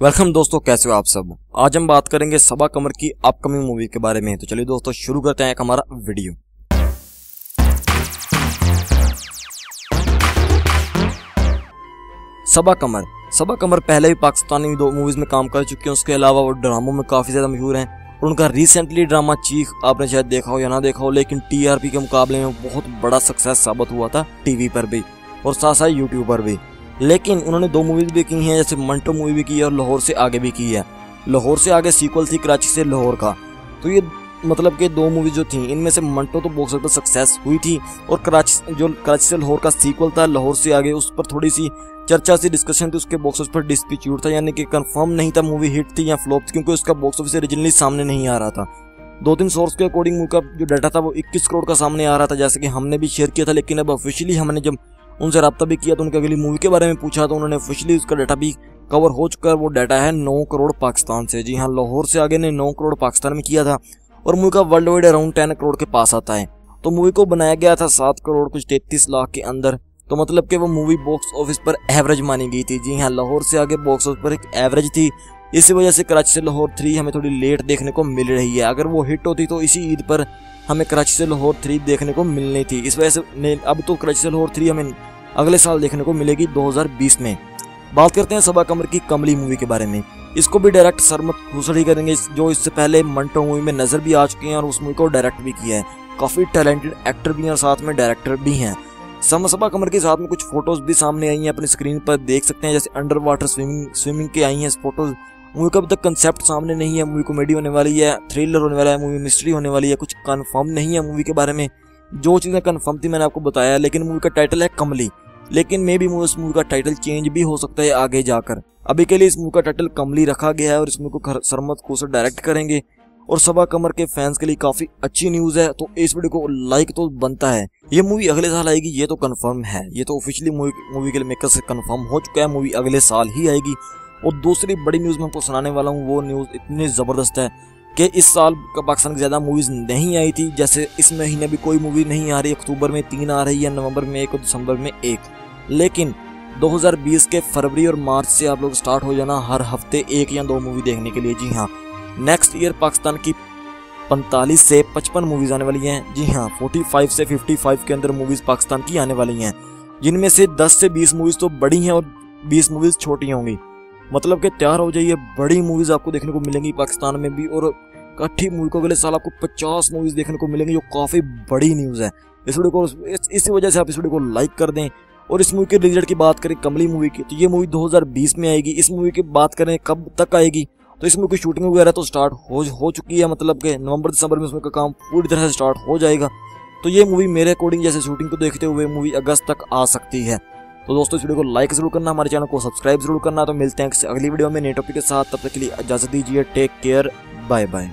Welcome दोस्तों, कैसे हो आप सब? आज हम बात करेंगे सबा कमर की अपकमिंग मूवी के बारे में। तो चलिए दोस्तों, शुरू करते हैं एक हमारा वीडियो। सबा कमर। सबा कमर पहले भी पाकिस्तानी दो मूवीज़ में काम कर चुके हैं, उसके अलावा वो ड्रामों में काफ़ी ज़्यादा मशहूर हैं। और उनका रिसेंटली ड्रामा चीख, आपने शायद देखा हो या ना देखा हो, लेकिन टीआरपी के मुकाबले में बहुत बड़ा सक्सेस साबित हुआ था टीवी पर भी, और साथ साथ यूट्यूब पर भी। लेकिन उन्होंने दो मूवीज़ भी की हैं, जैसे मंटो मूवी भी की है और लाहौर से आगे भी की है। लाहौर से आगे सीक्वल थी कराची से लाहौर का। तो ये मतलब कि दो मूवीज़ जो थी, इनमें से मंटो तो बॉक्स ऑफ़िस सक्सेस हुई थी और कराची जो कराची से लाहौर का सीक्वल था लाहौर से आगे उस पर थोड़ी सी चर्चा सी डिस्कशन थी, उसके बॉक्स ऑफ़िस पर डिस्प्यूट था, यानी कि कंफर्म नहीं था मूवी हिट थी या फ्लॉप थी, क्योंकि उसका बॉक्स ऑफ़िस ओरिजिनली सामने नहीं आ रहा था। दो तीन सोर्स के अकॉर्डिंग मूवी का जो डाटा था, वो 21 करोड़ का सामने आ रहा था, जैसे कि हमने भी शेयर किया था, लेकिन अब ऑफिशियली हमने जब उनसे रब्ता भी किया तो उनके अगली मूवी के बारे में पूछा तो उन्होंने ऑफिशियली उसका डाटा भी कवर हो चुका है। वो डाटा है नौ करोड़ पाकिस्तान से। जी हाँ लाहौर से आगे ने नौ करोड़ पाकिस्तान में किया था और मूवी का world wide around ten crore के पास आता है। तो मूवी को बनाया गया था सात करोड़ कुछ तैतीस लाख के अंदर। तो मतलब कि वो मूवी बॉक्स ऑफ़िस पर एवरेज मानी गई थी। जी हाँ लाहौर से आगे बॉक्स ऑफ़िस पर एक एवरेज थी। इसी वजह से कराची से लाहौर थ्री हमें थोड़ी लेट देखने को मिल रही है। अगर वो हिट होती तो इसी ईद पर हमें कराची से लाहौर थ्री देखने को मिलनी थी। इस वजह से अब तो कराची से लाहौर थ्री हमें अगले साल देखने को मिलेगी 2020 में। बात करते हैं सबा कमर की कमली मूवी के बारे में। इसको भी डायरेक्ट सरमत खुसड़ी करेंगे, जो इससे पहले मंटो मूवी में नज़र भी आ चुके हैं और उस मूवी को डायरेक्ट भी किया है। काफ़ी टैलेंटेड एक्टर भी हैं और साथ में डायरेक्टर भी हैं। सम सबा कमर के साथ में कुछ फ़ोटोज़ भी सामने आई हैं, अपनी स्क्रीन पर देख सकते हैं, जैसे अंडर वाटर स्विमिंग स्विमिंग के आई हैं फ़ोटोज़। मूवी का अभी तक कंसेप्ट सामने नहीं है, मूवी कॉमेडी होने वाली है थ्रिलर होने वाला है, मूवी मिस्ट्री होने वाली है, कुछ कंफर्म नहीं है मूवी के बारे में। जो चीज़ें कंफर्म थी मैंने आपको बताया, लेकिन मूवी का टाइटल है कमली। लेकिन मे भी इस मूवी का टाइटल चेंज भी हो सकता है आगे जाकर। अभी के लिए इस मूवी का टाइटल कमली रखा गया है और इस मूवी को सरमत को डायरेक्ट करेंगे। और सबा कमर के फैंस के लिए काफ़ी अच्छी न्यूज़ है तो इस वीडियो को लाइक तो बनता है। ये मूवी अगले साल आएगी, ये तो कंफर्म है। ये तो ऑफिशियली मूवी के मेकर से कंफर्म हो चुका है मूवी अगले साल ही आएगी। और दूसरी बड़ी न्यूज़ मैं आपको सुनाने वाला हूँ, वो न्यूज़ इतनी ज़बरदस्त है। कि इस साल पाकिस्तान की ज़्यादा मूवीज़ नहीं आई थी। जैसे इस महीने भी कोई मूवी नहीं आ रही। अक्टूबर में तीन आ रही है, नवंबर में एक और दिसंबर में एक। लेकिन 2020 के फरवरी और मार्च से आप लोग स्टार्ट हो जाना हर हफ़्ते एक या दो मूवी देखने के लिए। जी हाँ। नेक्स्ट ईयर पाकिस्तान की 45 से 55 मूवीज़ आने वाली हैं। जी हाँ 45 से 55 के अंदर मूवीज़ पाकिस्तान की आने वाली हैं। जिनमें से 10 से 20 मूवीज़ तो बड़ी हैं और 20 मूवीज़ छोटी होंगी। मतलब कि तैयार हो जाइए, बड़ी मूवीज़ आपको देखने को मिलेंगी पाकिस्तान में भी और कट्ठी मूवी को अगले साल आपको 50 मूवीज़ देखने को मिलेंगी जो काफ़ी बड़ी न्यूज़ है। इस वीडियो को इस, इसी वजह से आप इस वीडियो को लाइक कर दें। और इस मूवी के रिज़ल्ट की बात करें कमली मूवी की तो ये मूवी 2020 में आएगी। इस मूवी की बात करें कब तक आएगी? तो इस मूवी की शूटिंग वगैरह तो स्टार्ट हो हो चुकी है मतलब कि नवंबर दिसंबर में उसमें का काम पूरी तरह से स्टार्ट हो जाएगा। तो ये मूवी मेरे अकॉर्डिंग जैसे शूटिंग को देखते हुए मूवी अगस्त तक आ सकती है। तो दोस्तों इस वीडियो को लाइक ज़रूर करना हमारे चैनल को सब्सक्राइब ज़रूर करना। तो मिलते हैं अगली वीडियो में नए टॉपिक के साथ। तब तक के लिए इजाज़त दीजिए टेक केयर बाय बाय